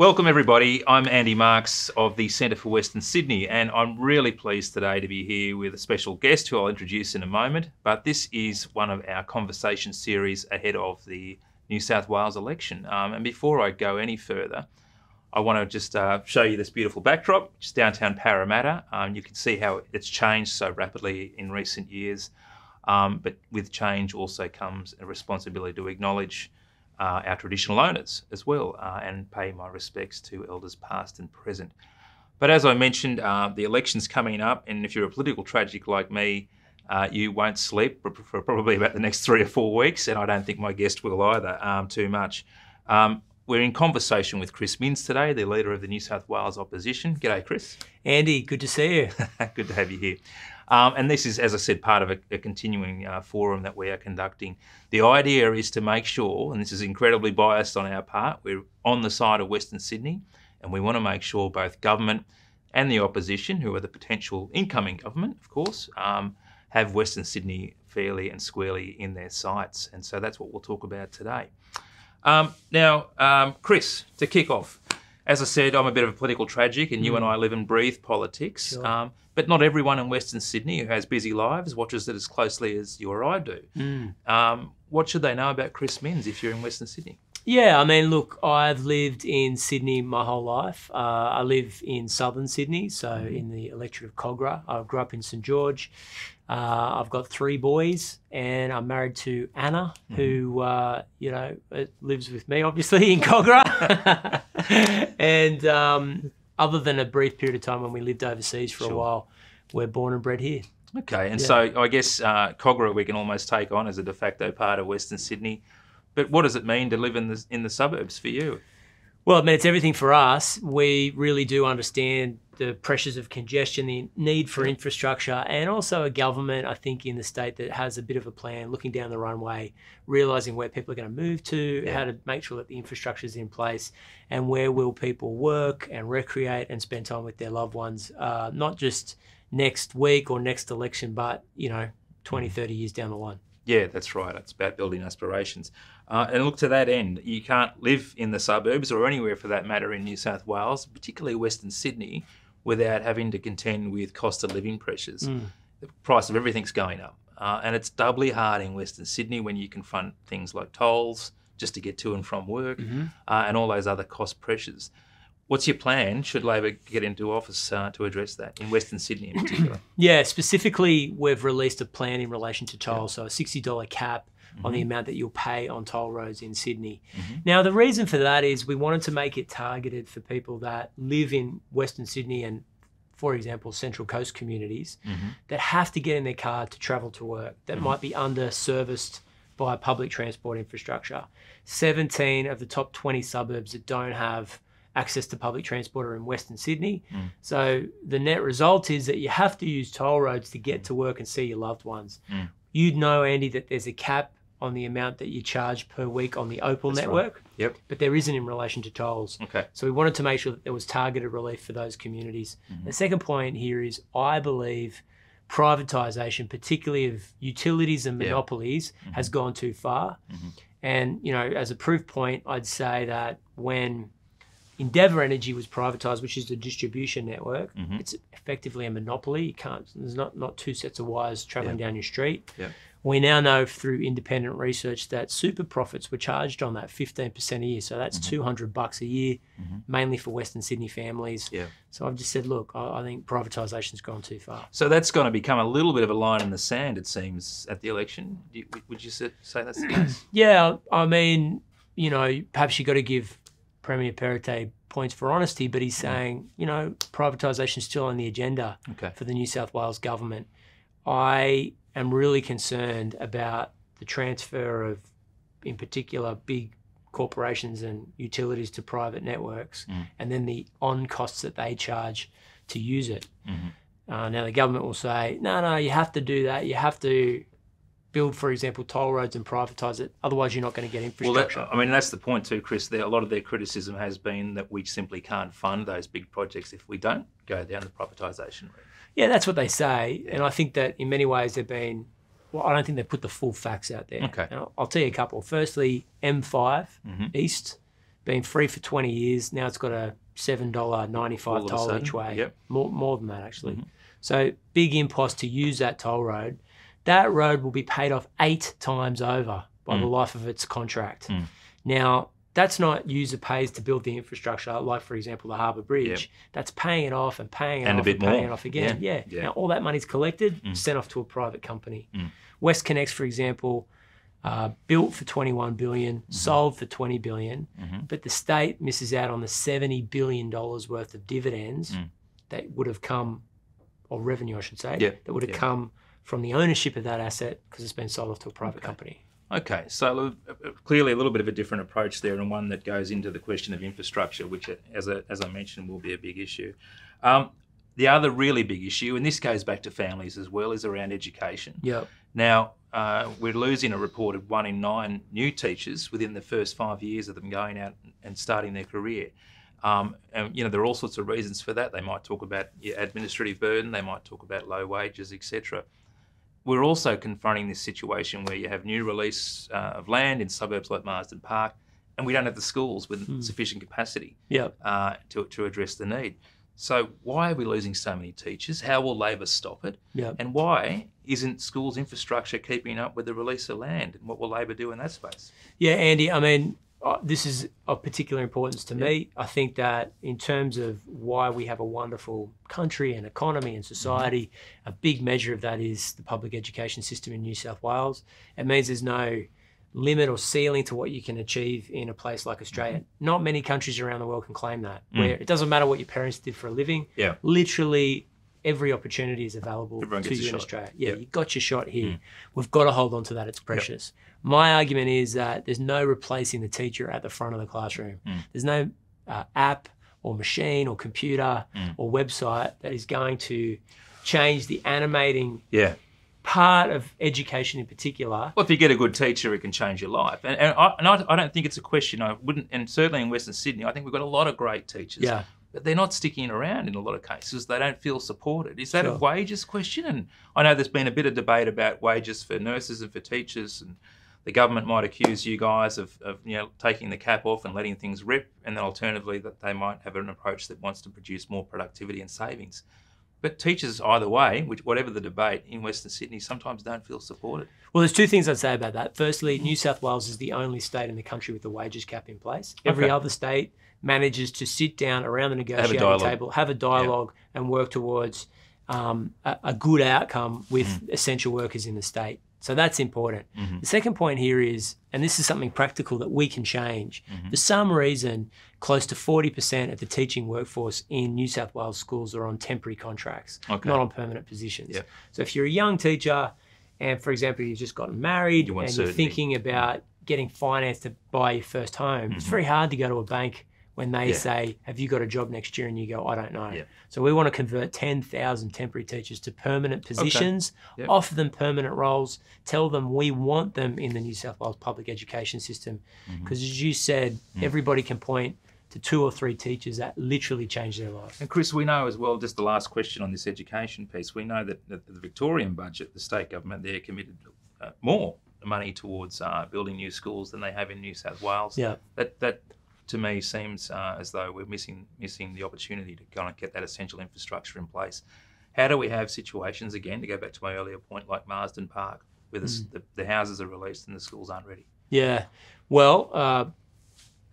Welcome, everybody. I'm Andy Marks of the Centre for Western Sydney, and I'm really pleased today to be here with a special guest who I'll introduce in a moment. But this is one of our conversation series ahead of the New South Wales election. Um, and before I go any further, I want to just uh, show you this beautiful backdrop, which is downtown Parramatta. Um, you can see how it's changed so rapidly in recent years. Um, but with change also comes a responsibility to acknowledge uh, our traditional owners as well uh, and pay my respects to elders past and present. But as I mentioned, uh, the election's coming up, and if you're a political tragic like me, uh, you won't sleep for probably about the next three or four weeks, and I don't think my guest will either um, too much. Um, we're in conversation with Chris Minns today, the leader of the New South Wales opposition. G'day, Chris. Andy, good to see you. good to have you here. Um, and this is, as I said, part of a, a continuing uh, forum that we are conducting. The idea is to make sure, and this is incredibly biased on our part, we're on the side of Western Sydney, and we want to make sure both government and the opposition, who are the potential incoming government, of course, um, have Western Sydney fairly and squarely in their sights. And so that's what we'll talk about today. Um, now, um, Chris, to kick off, as I said, I'm a bit of a political tragic, and you and mm. I live and breathe politics. Sure. Um, but not everyone in Western Sydney who has busy lives watches it as closely as you or I do. Mm. Um, what should they know about Chris Minns if you're in Western Sydney? Yeah, I mean, look, I've lived in Sydney my whole life. Uh, I live in southern Sydney, so mm. in the electorate of Kogarah. I grew up in St George. Uh, I've got three boys, and I'm married to Anna, mm. who uh, you know lives with me, obviously in Kogarah. and um, other than a brief period of time when we lived overseas for sure. a while, we're born and bred here. Okay, and yeah. so I guess uh, Kogarah we can almost take on as a de facto part of Western Sydney. But what does it mean to live in the in the suburbs for you? Well, I mean, it's everything for us. We really do understand the pressures of congestion, the need for infrastructure, and also a government, I think, in the state that has a bit of a plan, looking down the runway, realizing where people are going to move to, yeah. how to make sure that the infrastructure is in place, and where will people work and recreate and spend time with their loved ones, uh, not just next week or next election, but, you know, 20, mm. 30 years down the line. Yeah, that's right. It's about building aspirations. Uh, and look to that end, you can't live in the suburbs or anywhere for that matter in New South Wales, particularly Western Sydney, without having to contend with cost of living pressures. Mm. The price of everything's going up. Uh, and it's doubly hard in Western Sydney when you confront things like tolls just to get to and from work mm-hmm. uh, and all those other cost pressures. What's your plan should Labor get into office uh, to address that in Western Sydney in particular? yeah, specifically, we've released a plan in relation to tolls, so a $60 cap mm-hmm. on the mm-hmm. amount that you'll pay on toll roads in Sydney. Mm-hmm. Now, the reason for that is we wanted to make it targeted for people that live in Western Sydney and for example, Central Coast communities mm-hmm. that have to get in their car to travel to work, that mm-hmm. might be under serviced by public transport infrastructure. 17 of the top 20 suburbs that don't have access to public transport are in Western Sydney. Mm. So the net result is that you have to use toll roads to get to work and see your loved ones. Mm. You'd know, Andy, that there's a cap on the amount that you charge per week on the Opal That's network. Right. Yep. But there isn't in relation to tolls. Okay. So we wanted to make sure that there was targeted relief for those communities. Mm-hmm. The second point here is I believe privatisation, particularly of utilities and monopolies, mm-hmm. has gone too far. Mm-hmm. And you know, as a proof point, I'd say that when Endeavour Energy was privatised, which is the distribution network. Mm-hmm. It's effectively a monopoly. You can't. There's not not two sets of wires travelling down your street. We now know through independent research that super profits were charged on that 15% a year. So that's mm-hmm. 200 bucks a year, mm-hmm. mainly for Western Sydney families. Yeah. So I've just said, look, I, I think privatisation's gone too far. So that's going to become a little bit of a line in the sand, it seems, at the election. Would you say that's the case? yeah, I mean, you know, perhaps you've got to give Premier Perrottet points for honesty, but he's saying, you know, privatisation is still on the agenda okay. for the New South Wales government. I am really concerned about the transfer of, in particular, big corporations and utilities to private networks, mm. and then the on costs that they charge to use it. Mm-hmm. Uh, now the government will say, no, no, you have to do that. You have to build, for example, toll roads and privatise it. Otherwise, you're not going to get infrastructure. Well, that, I mean, that's the point too, Chris. There, a lot of their criticism has been that we simply can't fund those big projects if we don't go down the privatisation route. Yeah, that's what they say, and I think that in many ways they've been. Well, I don't think they put the full facts out there. Okay. Now, I'll tell you a couple. Firstly, M5 mm-hmm. East been free for 20 years. Now it's got a $7.95 All of a toll each way. yep. More, more than that, actually. Mhm. So big impost to use that toll road. That road will be paid off eight times over by the Mm. life of its contract. Mm. Now, that's not user pays to build the infrastructure, like, for example, the Harbour Bridge. Yep. That's paying it off and paying it And a off bit and paying more. it off again. Yeah. Yeah. Yeah. Now, all that money's collected, Mm. sent off to a private company. Mm. WestConnex, for example, uh, built for 21 billion, Mm-hmm. sold for 20 billion, Mhm. but the state misses out on the 70 billion dollars worth of dividends Mm. that would have come, or revenue, I should say, Yeah, that would have yeah. come from the ownership of that asset because it's been sold off to a private Okay. company. Okay, so uh, clearly a little bit of a different approach there, and one that goes into the question of infrastructure, which, uh, as I, as I mentioned, will be a big issue. Um, the other really big issue, and this goes back to families as well, is around education. Yep. Now, uh, we're losing a reported one in nine new teachers within the first five years of them going out and starting their career. Um, and you know there are all sorts of reasons for that. They might talk about yeah, administrative burden. They might talk about low wages, etc. We're also confronting this situation where you have new release uh, of land in suburbs like Marsden Park, and we don't have the schools with Hmm. sufficient capacity Yep. uh, to, to address the need. So why are we losing so many teachers? How will Labor stop it? Yep. And why isn't schools infrastructure keeping up with the release of land? And what will Labor do in that space? Yeah, Andy, I mean, uh, this is of particular importance to me. I think that in terms of why we have a wonderful country and economy and society, a big measure of that is the public education system in New South Wales. It means there's no limit or ceiling to what you can achieve in a place like Australia. Not many countries around the world can claim that, Mm. where it doesn't matter what your parents did for a living. Yeah. Literally every opportunity is available Everyone to you in. Australia. Yeah, Yep. you got your shot here. Mm. We've got to hold on to that. It's precious. My argument is that there's no replacing the teacher at the front of the classroom. Mm. There's no uh, app or machine or computer Mm. or website that is going to change the animating Yeah. part of education in particular. Well, if you get a good teacher, it can change your life. And, and, I, and I, I don't think it's a question. I wouldn't, and certainly in Western Sydney, I think we've got a lot of great teachers. Yeah. But they're not sticking around in a lot of cases. They don't feel supported. Is that a wages question? And I know there's been a bit of debate about wages for nurses and for teachers, and the government might accuse you guys of, of you know taking the cap off and letting things rip, and then alternatively that they might have an approach that wants to produce more productivity and savings. But teachers, either way, which whatever the debate in Western Sydney, sometimes don't feel supported. Well, there's two things I'd say about that. Firstly, mm-hmm. New South Wales is the only state in the country with the wages cap in place. Every Okay. other state manages to sit down around the negotiating dialogue. table, have a dialogue, and work towards um, a, a good outcome with Mm. essential workers in the state. So that's important. Mhm. The second point here is, and this is something practical that we can change. Mhm. For some reason, close to 40% of the teaching workforce in New South Wales schools are on temporary contracts, Okay. not on permanent positions. So if you're a young teacher, and for example, you've just gotten married You and you're thinking about getting finance to buy your first home, it's Mhm. very hard to go to a bank when they Yeah. say, Have you got a job next year? And you go, I don't know. Yeah. So we want to convert 10,000 temporary teachers to permanent positions, Yep. offer them permanent roles, tell them we want them in the New South Wales public education system. Because as you said, Mm. everybody can point to two or three teachers that literally changed their life. And Chris, we know as well, just the last question on this education piece, we know that, that the Victorian budget, the state government, they're committed uh, more money towards uh, building new schools than they have in New South Wales. Yeah. That, that to me seems uh, as though we're missing, missing the opportunity to kind of get that essential infrastructure in place. How do we have situations, again, to go back to my earlier point, like Marsden Park, where the, s the, the houses are released and the schools aren't ready? Yeah. Well, uh,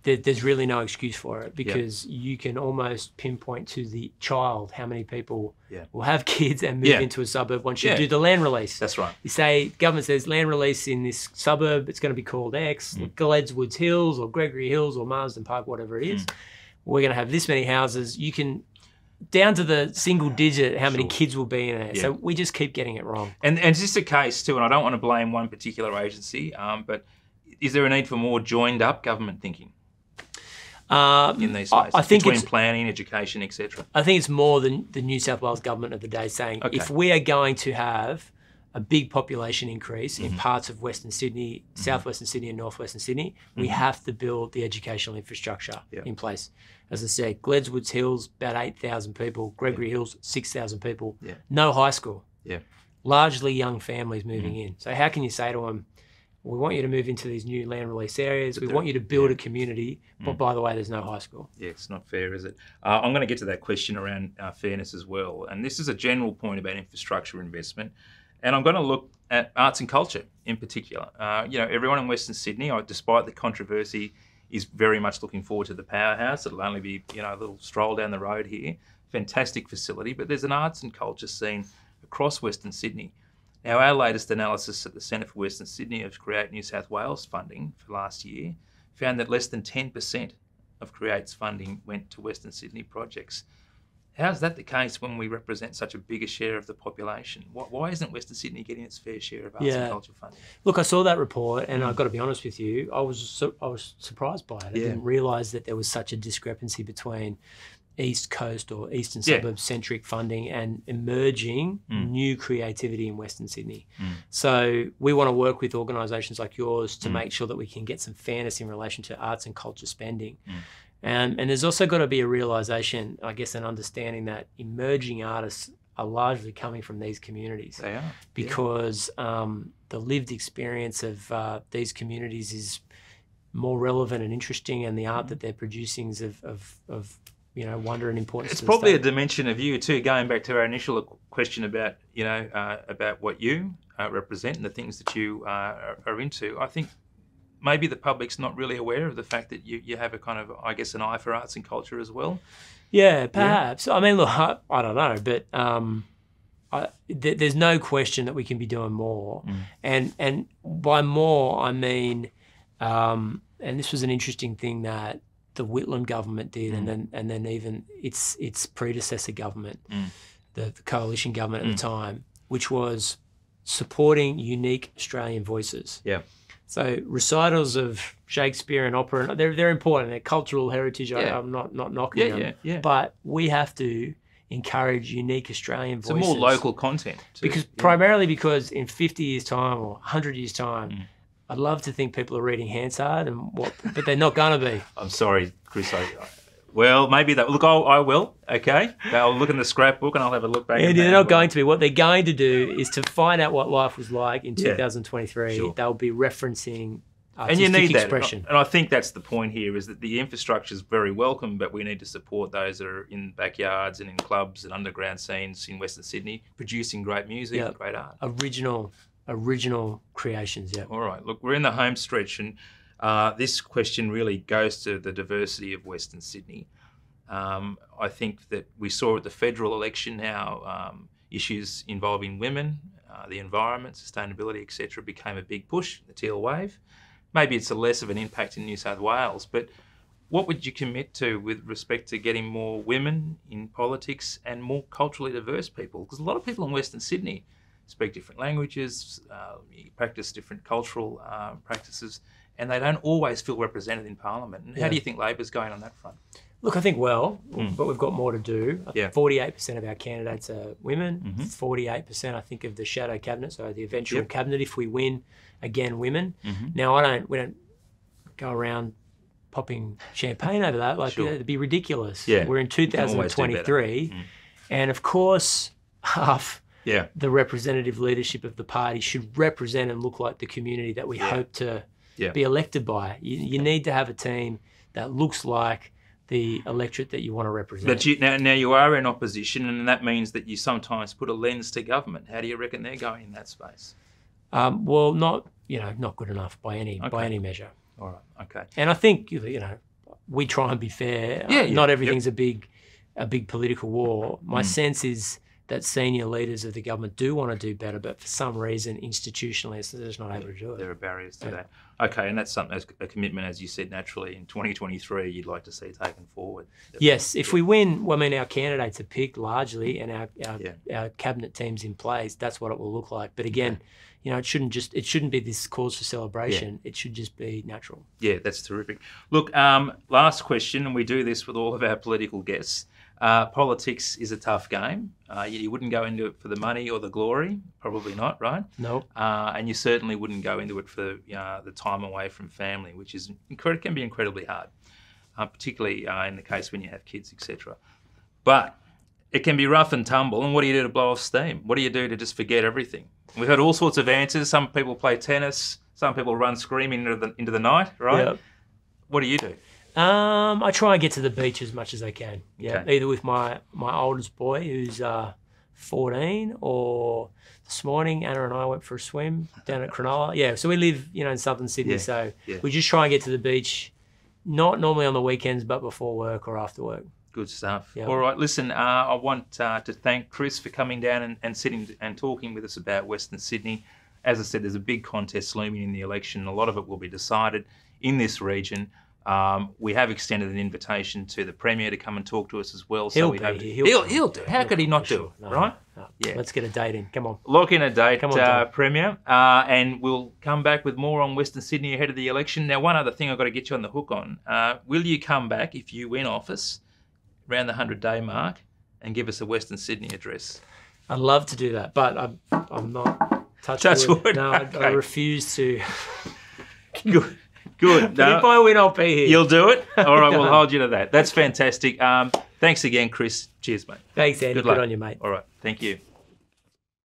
there, there's really no excuse for it because you can almost pinpoint to the child how many people Yeah. will have kids and move Yeah. into a suburb once you Yeah. do the land release. That's right. You say government says land release in this suburb, it's going to be called X, Mm. Gledswoods Hills or Gregory Hills or Marsden Park, whatever it is. Mm. We're going to have this many houses. You can down to the single digit how many Sure. kids will be in it. So we just keep getting it wrong. And and it's just a case too, and I don't want to blame one particular agency, um, but is there a need for more joined up government thinking Um, in these spaces I think between it's planning, education, etc.? I think it's more than the New South Wales government of the day saying Okay. if we are going to have a big population increase in Mhm. parts of Western Sydney, southwestern Sydney, and northwestern Sydney, we Mhm. have to build the educational infrastructure Yeah. in place. As I said, Gledswoods Hills, about 8,000 people, Gregory Hills, 6,000 people, Yeah. no high school. Yeah. Largely young families moving in. So, how can you say to them, we want you to move into these new land release areas. we want you to build a community, but mm. by the way, there's no high school. Yeah, it's not fair, is it? Uh, I'm going to get to that question around uh, fairness as well. And this is a general point about infrastructure investment. And I'm going to look at arts and culture in particular. Uh, you know, everyone in Western Sydney, despite the controversy, is very much looking forward to the powerhouse. It'll only be, you know, a little stroll down the road here. Fantastic facility, but there's an arts and culture scene across Western Sydney. Now, our latest analysis at the Centre for Western Sydney of Create New South Wales funding for last year found that less than 10% of Create's funding went to Western Sydney projects. How's that the case when we represent such a bigger share of the population? Why isn't Western Sydney getting its fair share of arts yeah. and culture funding? Look, I saw that report, and. I've got to be honest with you, I was su- I was surprised by it. I yeah. didn't realise that there was such a discrepancy between East Coast or Eastern yeah. suburb centric funding and emerging mm. new creativity in Western Sydney. Mm. So we want to work with organisations like yours to mm. make sure that we can get some fairness in relation to arts and culture spending. Mm. And, and there's also got to be a realization, I guess, an understanding that emerging artists are largely coming from these communities. They are. Because yeah. um, the lived experience of uh, these communities is more relevant and interesting, and the art mm. that they're producing is of, of, of you know wonder and importance. It's probably a dimension of you too. Going back to our initial question about you know uh, about what you uh, represent and the things that you uh, are, are, into. I think maybe the public's not really aware of the fact that you, you have a kind of I guess an eye for arts and culture as well. Yeah, perhaps. Yeah. I mean, look, I, I don't know, but. Um, I, th- there's no question that we can be doing more, mm. and and by more I mean, um, and this was an interesting thing that the Whitlam government did, mm. and then and then even its its predecessor government, mm. the, the, coalition government at mm. the time, which was supporting unique Australian voices. Yeah. So recitals of Shakespeare and opera, they're they're important. They're cultural heritage. Yeah. I, am not not knocking yeah, them. Yeah, yeah. But we have to encourage unique Australian voices. So more local content. Too. Because yeah. primarily because in 50 years' time or 100 years' time, mm. I'd love to think people are reading Hansard and what, but they're not going to be. I'm sorry, Chris. I, well, maybe that. Look, I'll, I will. Okay, I'll look in the scrapbook and I'll have a look back. Yeah, they're not going to be. What they're going to do is to find out what life was like in 2023. Yeah, sure. They'll be referencing and you need expression. that. And I think that's the point here: is that the infrastructure is very welcome, but we need to support those that are in backyards and in clubs and underground scenes in Western Sydney, producing great music, yep. great art, original original creations. Yeah. All right. Look, we're in the home stretch, and uh, this question really goes to the diversity of Western Sydney. Um, I think that we saw at the federal election how um, issues involving women, uh, the environment, sustainability, etc., became a big push. The teal wave. Maybe it's a less of an impact in New South Wales, but what would you commit to with respect to getting more women in politics and more culturally diverse people? Because a lot of people in Western Sydney speak different languages, uh, practice different cultural uh, practices, and they don't always feel represented in Parliament. And yeah. how do you think Labor's going on that front? Look, I think well, mm. but we've got more to do. Yeah. 48% of our candidates are women. Mm-hmm. 48%, I think, of the shadow cabinet, so the eventual yep. cabinet, if we win, again, women. Mm-hmm. Now, I don't, we don't go around popping champagne over that. Like, sure. it'd be ridiculous. Yeah. We're in 2023. Mm. And of course, half yeah. the representative leadership of the party should represent and look like the community that we yeah. hope to yeah. be elected by. You, you, need to have a team that looks like the electorate that you want to represent. But you, now, now you are in opposition, and that means that you sometimes put a lens to government. How do you reckon they're going in that space? Um, well, not you know not good enough by any okay. by any measure. All right. Okay. And I think you know we try and be fair. Yeah. Uh, yeah. Not everything's yep. a big a big political war. My mm. sense is that senior leaders of the government do want to do better, but for some reason, institutionally, they're just not able to do it. There are barriers to yeah. that. Okay, and that's something, a commitment, as you said, naturally in 2023, you'd like to see taken forward. Yes, if we win, well, I mean, our candidates are picked largely, and our our, yeah. our cabinet teams in place. That's what it will look like. But again. Okay. You know, it shouldn't just it shouldn't be this cause for celebration. Yeah. It should just be natural. Yeah, that's terrific. Look, um, last question, and we do this with all of our political guests. Uh, politics is a tough game. Uh, you, you, wouldn't go into it for the money or the glory, probably not, right? No. Uh, and you certainly wouldn't go into it for the time away from family, which is can be incredibly hard, uh, particularly uh, in the case when you have kids, etc. But it can be rough and tumble. And what do you do to blow off steam? What do you do to just forget everything? We've heard all sorts of answers. Some people play tennis. Some people run screaming into the into the night, right? Yep. What do you do? Um, I try and get to the beach as much as I can. Yeah, Okay. either with my my oldest boy who's uh, 14, or this morning Anna and I went for a swim down at Cronulla. Yeah, so we live you know in southern Sydney, Yeah, so yeah. we just try and get to the beach, not normally on the weekends, but before work or after work. Good stuff. Yeah. All right, listen, uh, I want uh, to thank Chris for coming down and, and sitting and talking with us about Western Sydney. As I said, there's a big contest looming in the election. A lot of it will be decided in this region. Um, we have extended an invitation to the Premier to come and talk to us as well. He'll so we be hope he'll, He'll he'll, do. How He'll could he not for do sure. it, No, right? no. Yeah. Let's get a date in. Come on. Lock in a date, Come on, uh, Premier, uh, and we'll come back with more on Western Sydney ahead of the election. Now, one other thing I've got to get you on the hook on: uh, will you come back if you win office around the hundred-day mark and give us a Western Sydney address? I'd love to do that, but I'm, I'm not. Touch, Touch wood. wood. No, I, I refuse to. Good, good. No, if I win, I'll be here. you'll do it. All right, we'll hold you to that. That's fantastic. Um, thanks again, Chris. Cheers, mate. Thanks, Andy. Good Good, luck. on you, mate. All right, thank you.